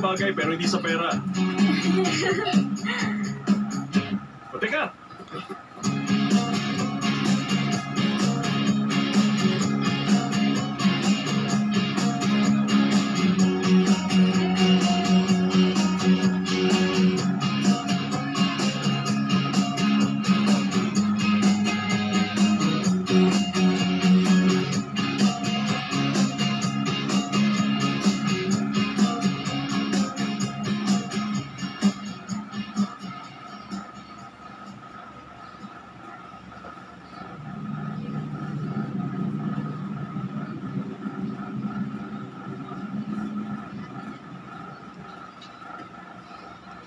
bagay pero hindi sa pera. o teka,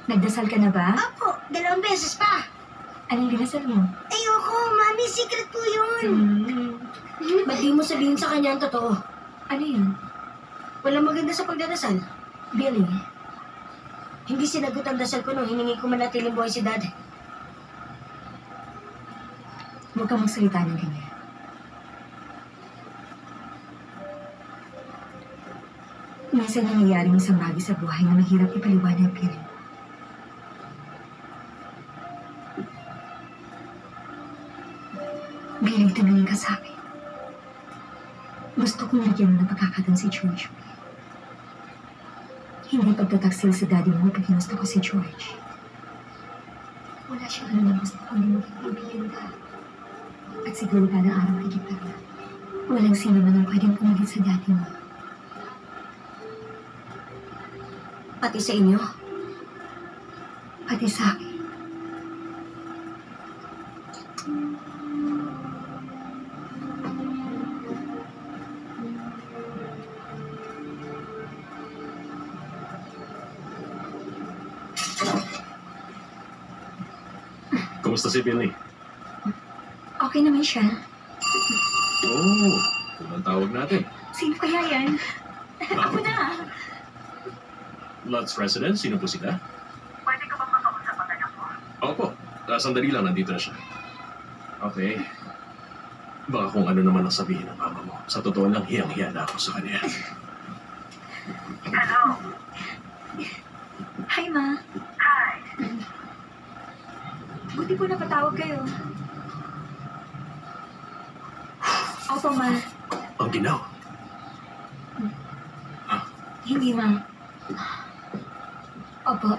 Nagdasal ka na ba? Apo, dalawang beses pa. Anong dinasal mo? Ayoko, mami, secret po yun. Hmm. Ba't di mo sabihin sa kanya ang totoo? Ano yun? Walang maganda sa pagdadasal. Billy, Hindi sinagot ang dasal ko nung hiningi ko manatiling buhay si dad. huwag kang magsalita ng ganyan. Minsan nangyayari ng isang bagay sa buhay na mahirap ipaliwanag, Billy. Billy, tumingin ka sa akin. Gusto kong bigyan mo ng pagkakataon si George. Hindi pagtataksil sa daddy mo pag ginusto ko si George. Wala siyang alam na gusto kong maging kaibigan ka. At siguro kada araw higit pa na. Walang sino man ang pwedeng pumalit sa daddy mo. Pati sa inyo. Pati sa akin. Kumusta si Billy? Okay naman siya. Oh, unang tawag natin. Sino kaya yan? Ako na. Lutz resident, sino po sila? Pwede ko bang makausap ang anak mo? Opo, uh, sandali lang, nandito na siya. Okay. Baka kung ano naman ang sabihin ng mama mo. Sa totoo lang, hiyang-hiya na ako sa kanya. Hello? Hi, Ma. Buti po napatawag kayo. Opo, ma. Ang ginaw. Hmm. Hindi, ma. Opo.